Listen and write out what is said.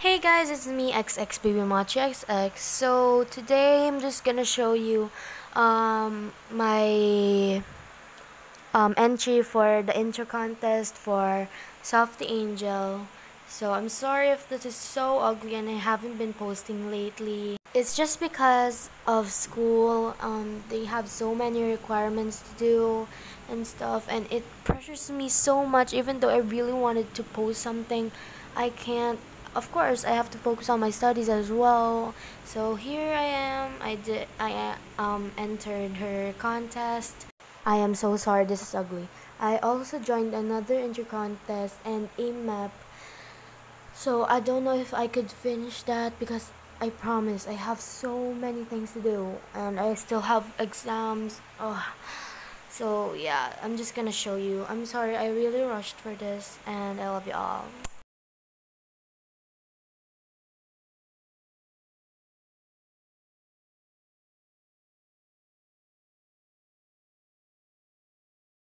Hey guys, it's me XXBabyMachiXX. So today I'm just gonna show you um, my um, entry for the intro contest for Softy Angel. So I'm sorry if this is so ugly and I haven't been posting lately. It's just because of school. Um, they have so many requirements to do and stuff, and it pressures me so much. Even though I really wanted to post something, I can't of course I have to focus on my studies as well. So here I am. I did I um entered her contest. I am so sorry this is ugly. I also joined another inter contest and a MEP. So I don't know if I could finish that because I promise I have so many things to do and I still have exams. Oh. So yeah, I'm just gonna show you. I'm sorry I really rushed for this and I love you all.